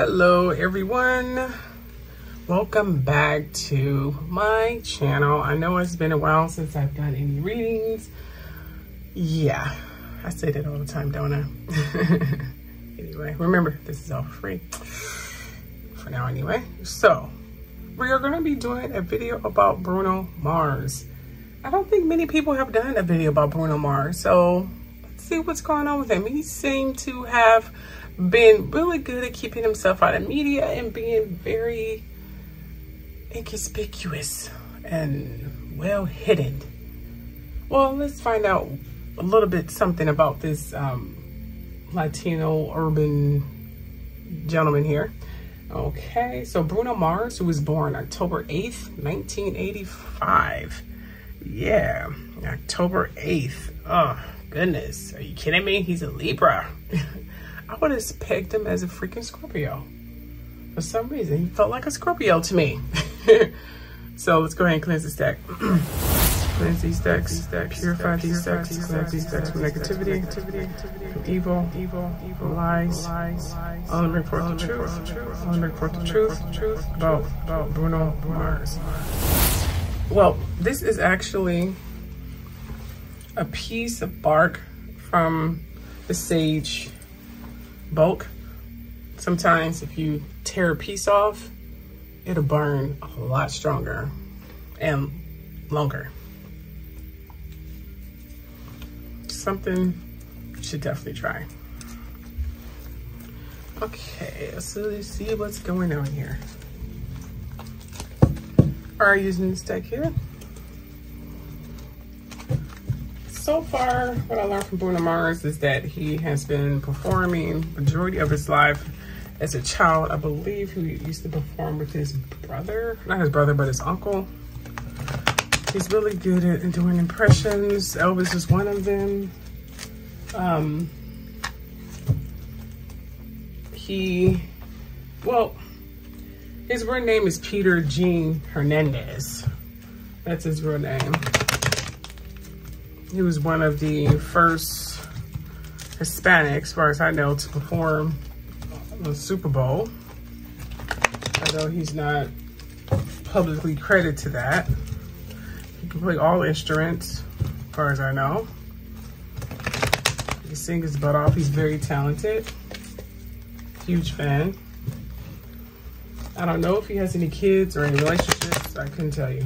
Hello everyone. Welcome back to my channel. I know it's been a while since I've done any readings. Yeah, I say that all the time, don't I? anyway, remember, this is all free. For now anyway. So, we are going to be doing a video about Bruno Mars. I don't think many people have done a video about Bruno Mars. So, let's see what's going on with him. He seemed to have been really good at keeping himself out of media and being very inconspicuous and well hidden. Well, let's find out a little bit something about this um, Latino urban gentleman here. Okay, so Bruno Mars, who was born October 8th, 1985. Yeah, October 8th. Oh, goodness. Are you kidding me? He's a Libra. I would have pegged him as a freaking Scorpio. For some reason, he felt like a Scorpio to me. so let's go ahead and cleanse the stack. cleanse these stacks, stack, purify these stacks, cleanse these stacks from negativity, from evil, evil, evil, lies. Only bring forth the truth, only bring forth the truth, truth about, about Bruno Mars. Well, this is actually a piece of bark from the sage bulk. Sometimes if you tear a piece off, it'll burn a lot stronger and longer. Something you should definitely try. Okay, so let's see what's going on here. Are using this deck here. So far, what I learned from Bruno Mars is that he has been performing majority of his life as a child. I believe he used to perform with his brother, not his brother, but his uncle. He's really good at doing impressions. Elvis is one of them. Um, he, well, his real name is Peter Gene Hernandez. That's his real name. He was one of the first Hispanics, as far as I know, to perform the Super Bowl. Although he's not publicly credited to that. He can play all instruments, as far as I know. He can sing his butt off. He's very talented. Huge fan. I don't know if he has any kids or any relationships. I couldn't tell you.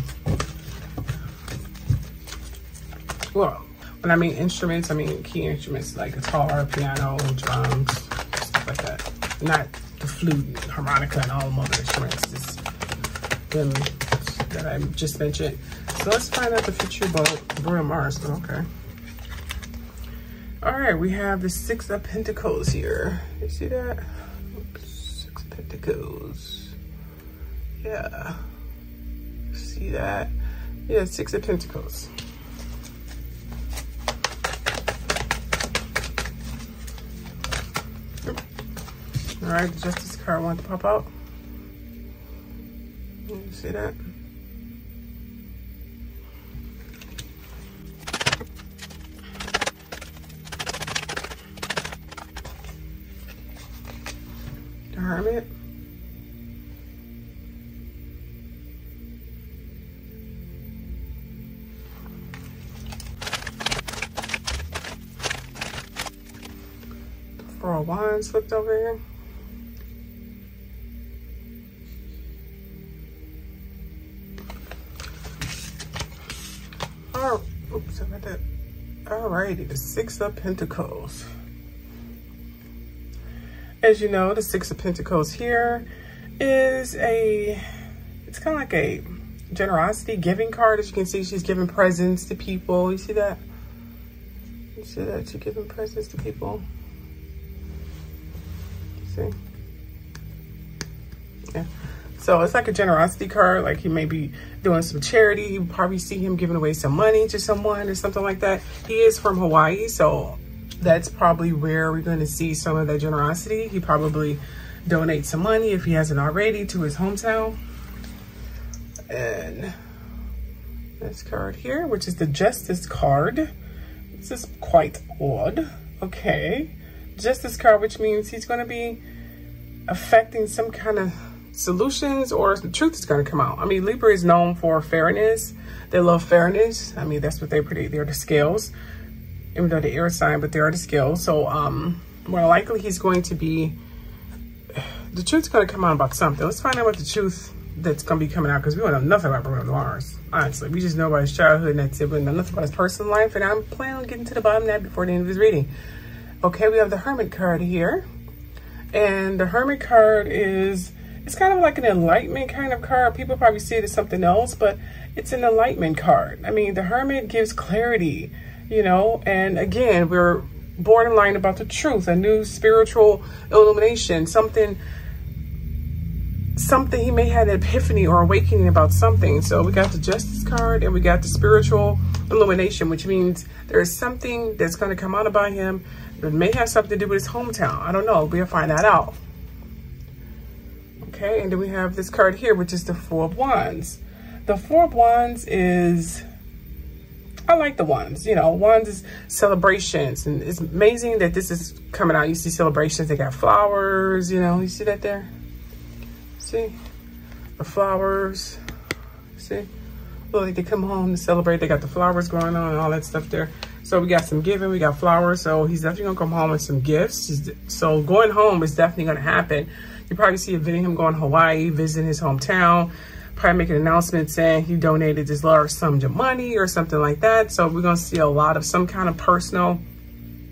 When I mean instruments, I mean key instruments like guitar, piano, drums, stuff like that. Not the flute, harmonica, and all the other instruments. Just them that I just mentioned. So let's find out the future about Bruno Mars. Okay. All right, we have the Six of Pentacles here. You see that? Oops, Six of Pentacles. Yeah. See that? Yeah, Six of Pentacles. All right, Justice card want to pop out. You see that? The Hermit. Four of Wands flipped over here. Oops, I got that. Alrighty, the Six of Pentacles. As you know, the Six of Pentacles here is a, it's kind of like a generosity giving card. As you can see, she's giving presents to people. You see that? You see that? She's giving presents to people. See? Yeah. So it's like a generosity card. Like he may be doing some charity. You probably see him giving away some money to someone or something like that. He is from Hawaii, so that's probably where we're going to see some of that generosity. He probably donates some money if he hasn't already to his hometown. And this card here, which is the Justice card. This is quite odd. Okay. Justice card, which means he's going to be affecting some kind of solutions or the truth is going to come out. I mean, Libra is known for fairness. They love fairness. I mean, that's what they predict. they're the scales, even though the air sign, but they are the scales. So, um, more likely he's going to be, the truth's going to come out about something. Let's find out what the truth that's going to be coming out because we don't know nothing about Bruno Mars. Honestly, we just know about his childhood and that's it. We know nothing about his personal life. And I'm planning on getting to the bottom of that before the end of his reading. Okay, we have the Hermit card here. And the Hermit card is, it's kind of like an enlightenment kind of card. People probably see it as something else, but it's an enlightenment card. I mean, the Hermit gives clarity, you know, and again, we're borderline about the truth, a new spiritual illumination, something something he may have an epiphany or awakening about something. So we got the justice card and we got the spiritual illumination, which means there's something that's going to come out about him that may have something to do with his hometown. I don't know. We'll find that out. Okay, and then we have this card here, which is the Four of Wands. The Four of Wands is, I like the Wands. You know, Wands is celebrations. And it's amazing that this is coming out. You see celebrations. They got flowers, you know. You see that there? See? The flowers. See? Look like they come home to celebrate. They got the flowers going on and all that stuff there. So we got some giving, we got flowers. So he's definitely gonna come home with some gifts. So going home is definitely gonna happen. You probably see a video of him going to Hawaii, visiting his hometown, probably make an announcement saying he donated this large sum of money or something like that. So we're gonna see a lot of some kind of personal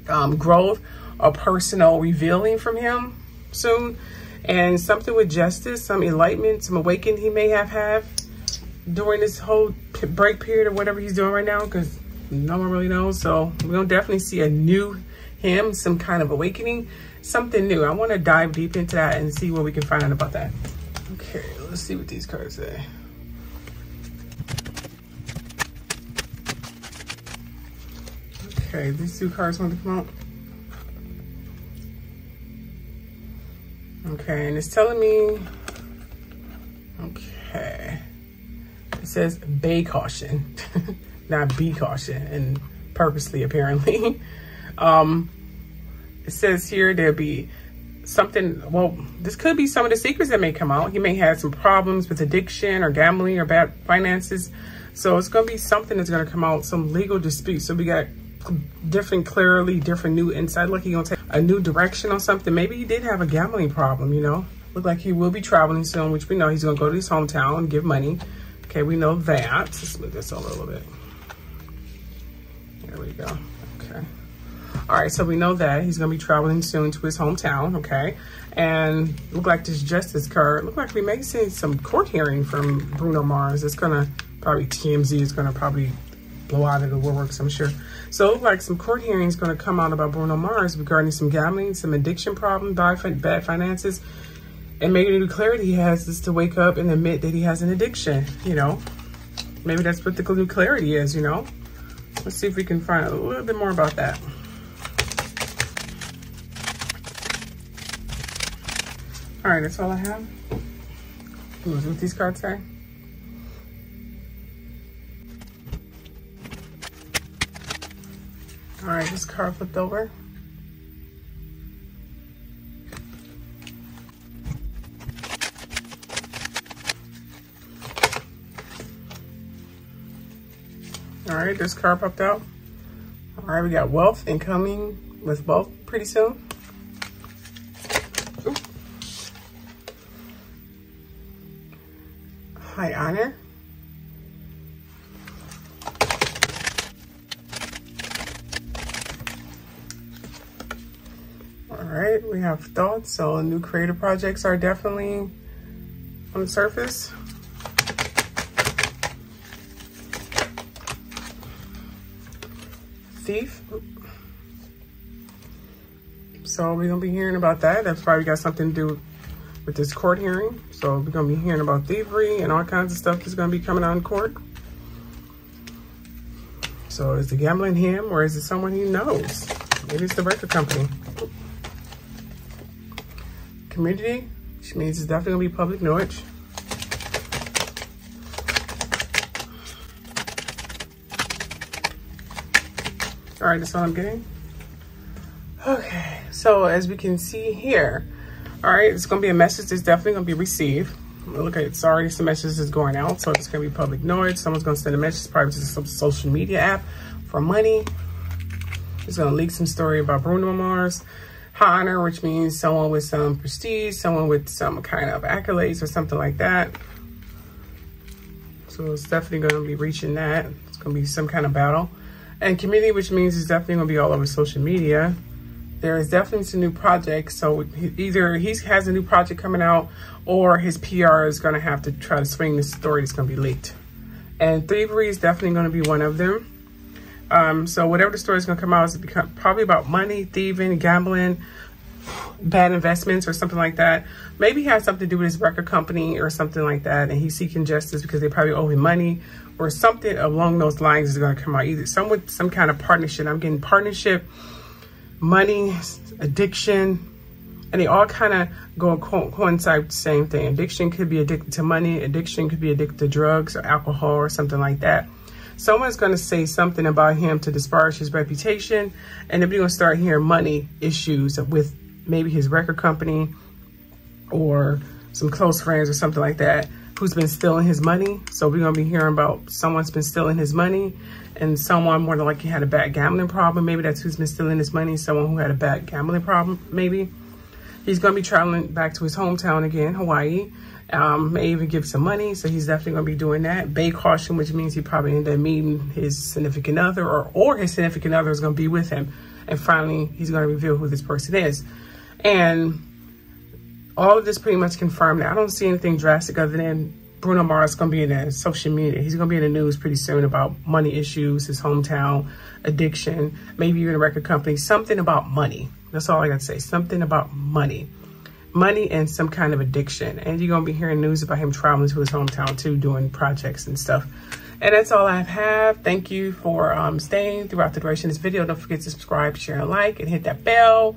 um, growth or personal revealing from him soon. And something with justice, some enlightenment, some awakening he may have had during this whole break period or whatever he's doing right now because no one really knows. So we're gonna definitely see a new him, some kind of awakening, something new. I want to dive deep into that and see what we can find out about that. Okay, let's see what these cards say. Okay, these two cards want to come out. Okay, and it's telling me, okay, it says bay caution, not be cautious and purposely apparently. um, it says here there'll be something, well, this could be some of the secrets that may come out. He may have some problems with addiction or gambling or bad finances. So it's going to be something that's going to come out, some legal dispute. So we got different, clearly different new insight. Like he's going to take a new direction on something. Maybe he did have a gambling problem, you know. Look like he will be traveling soon, which we know he's going to go to his hometown and give money. Okay, we know that. Let's move this over a little bit. We go. Okay. All right, so we know that he's gonna be traveling soon to his hometown, okay? And look like this justice card, look like we may see some court hearing from Bruno Mars. It's gonna, probably TMZ is gonna probably blow out of the woodworks, I'm sure. So look like some court hearings gonna come out about Bruno Mars regarding some gambling, some addiction problem, bad finances, and maybe the new clarity he has is to wake up and admit that he has an addiction, you know? Maybe that's what the new clarity is, you know? Let's see if we can find a little bit more about that. All right, that's all I have. What these cards say? All right, this card flipped over. All right, this card popped out. All right, we got wealth incoming with wealth pretty soon. high honor. All right, we have thoughts. So new creative projects are definitely on the surface. Thief. So we're gonna be hearing about that. That's probably got something to do with this court hearing. So we're gonna be hearing about thievery and all kinds of stuff that's gonna be coming out in court. So is the gambling him or is it someone he knows? Maybe it's the record company. Community, which means it's definitely gonna be public knowledge. All right, that's all I'm getting. Okay, so as we can see here, All right, it's gonna be a message that's definitely gonna be received. Look at it, sorry, some message is going out, so it's gonna be public noise. Someone's gonna send a message probably to some social media app for money. It's gonna leak some story about Bruno Mars. High honor, which means someone with some prestige, someone with some kind of accolades or something like that. So it's definitely gonna be reaching that. It's gonna be some kind of battle. And community, which means it's definitely gonna be all over social media. There is definitely some new projects. So either he has a new project coming out or his PR is gonna have to try to swing this story that's gonna be leaked. And thievery is definitely gonna be one of them. Um, so whatever the story is gonna come out is probably about money, thieving, gambling, bad investments or something like that. Maybe he has something to do with his record company or something like that. And he's seeking justice because they probably owe him money or something along those lines is going to come out. Either some with some kind of partnership. I'm getting partnership, money, addiction, and they all kind of go co coincide the same thing. Addiction could be addicted to money. Addiction could be addicted to drugs or alcohol or something like that. Someone's going to say something about him to disparage his reputation, and then we're going to start hearing money issues with maybe his record company or some close friends or something like that who's been stealing his money. So we're going to be hearing about someone's been stealing his money and someone more than likely had a bad gambling problem. Maybe that's who's been stealing his money, someone who had a bad gambling problem, maybe. He's going to be traveling back to his hometown again, Hawaii. Um, may even give some money, so he's definitely going to be doing that. Bay caution, which means he probably ended up meeting his significant other or, or his significant other is going to be with him. And finally, he's going to reveal who this person is. And all of this pretty much confirmed that I don't see anything drastic other than Bruno Mars going to be in the social media. He's going to be in the news pretty soon about money issues, his hometown, addiction, maybe even a record company, something about money. That's all I got to say. Something about money. Money and some kind of addiction. And you're going to be hearing news about him traveling to his hometown too, doing projects and stuff. And that's all I have. Thank you for um, staying throughout the duration of this video. Don't forget to subscribe, share, and like, and hit that bell.